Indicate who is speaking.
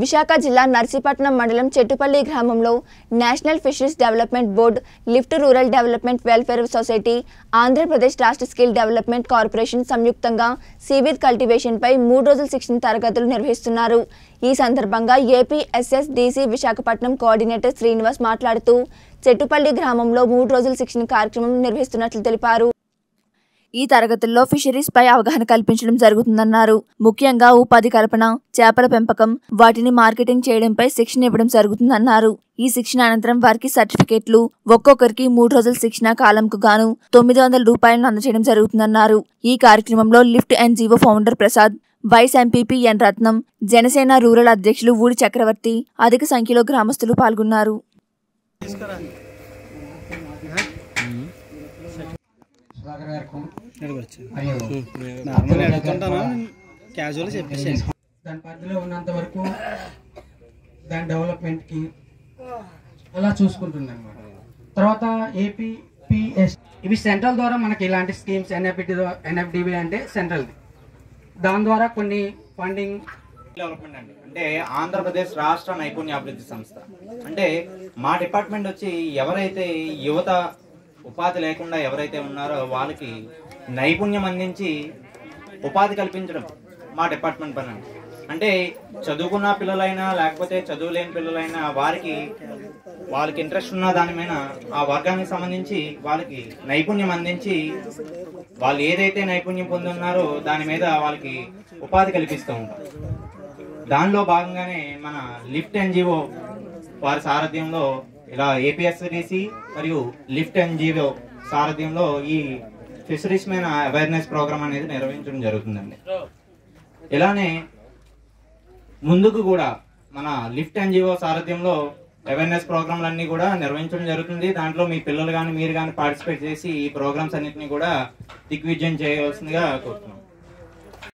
Speaker 1: విశాఖ జిల్లా నర్సీపట్నం మండలం చెట్టుపల్లి గ్రామంలో national fisheries development board lift rural development welfare society Andhra Pradesh రాష్ట్ర స్కిల్ డెవలప్మెంట్ కార్పొరేషన్ సంయుక్తంగా సీవిద్ కల్టివేషన్పై మూడు రోజుల శిక్షణ తరగతులు నిర్వహిస్తున్నారు. ఈ సందర్భంగా ఏపీఎస్ఎస్డిసి విశాఖపట్నం కోఆర్డినేటర్ శ్రీనివాస్ మాట్లాడుతూ చెట్టుపల్లి గ్రామంలో మూడు రోజుల శిక్షణ కార్యక్రమం నిర్వహిస్తున్నట్లు తెలిపారు. ఈ తరగతుల్లో ఫిషరీస్ పై అవగాహన కల్పించడం జరుగుతుందన్నారు. ముఖ్యంగా ఉపాధి కల్పన చేపల పెంపకం వాటిని మార్కెటింగ్ చేయడంపై శిక్షణ ఇవ్వడం జరుగుతుందన్నారు. ఈ శిక్షణ అనంతరం వారికి సర్టిఫికేట్లు ఒక్కొక్కరికి మూడు రోజుల శిక్షణ కాలంకు గాను తొమ్మిది వందల రూపాయలను అందజేయడం జరుగుతుందన్నారు. ఈ కార్యక్రమంలో lift NGO founder Prasad vice MPP N Ratnam Janasena rural అధ్యక్షులు ఊడి చక్రవర్తి అధిక సంఖ్యలో గ్రామస్తులు పాల్గొన్నారు.
Speaker 2: సుధాకర్ గారికి
Speaker 3: క్యాజువల్ చెప్పేసి
Speaker 2: దాని పరిధిలో ఉన్నంత వరకు దాని డెవలప్మెంట్కి అలా చూసుకుంటుంది అనమాట తర్వాత ఏపీ పిఎస్ ఇవి సెంట్రల్ ద్వారా మనకి ఇలాంటి స్కీమ్స్ ఎన్ఎఫ్డి ఎన్ఎఫ్డిబి అంటే సెంట్రల్ది. దాని ద్వారా కొన్ని ఫండింగ్
Speaker 4: డెవలప్మెంట్ అండి. అంటే ఆంధ్రప్రదేశ్ రాష్ట్ర నైపుణ్యాభివృద్ధి సంస్థ. అంటే మా డిపార్ట్మెంట్ వచ్చి ఎవరైతే యువత ఉపాధి లేకుండా ఎవరైతే ఉన్నారో వాళ్ళకి నైపుణ్యం అందించి ఉపాధి కల్పించడం మా డిపార్ట్మెంట్ పని అంటే చదువుకున్న పిల్లలైనా లేకపోతే చదువు లేని పిల్లలైనా వారికి వాళ్ళకి ఇంట్రెస్ట్ ఉన్న దాని మీద ఆ వర్గానికి సంబంధించి వాళ్ళకి నైపుణ్యం అందించి వాళ్ళు ఏదైతే నైపుణ్యం పొందున్నారో దాని మీద వాళ్ళకి ఉపాధి కల్పిస్తూ ఉంటాం దానిలో భాగంగానే మన లిఫ్ట్ ఎన్జిఓ వారి సారథ్యంలో ఇలా ఏపీఎస్డిసి మరియు లిఫ్ట్ ఎన్జిఓ సారథ్యంలో ఈ ఫిషరీస్ మీద అవేర్నెస్ ప్రోగ్రామ్ అనేది నిర్వహించడం జరుగుతుందండి. ఇలానే ముందుకు కూడా మన లిఫ్ట్ ఎన్జిఓ సారథ్యంలో అవేర్నెస్ ప్రోగ్రాంలన్నీ కూడా నిర్వహించడం జరుగుతుంది. దాంట్లో మీ పిల్లలు కానీ మీరు కానీ పార్టిసిపేట్ చేసి ఈ ప్రోగ్రామ్స్ అన్నింటినీ కూడా దిగ్విజయం చేయవలసిందిగా కోరుతున్నాం.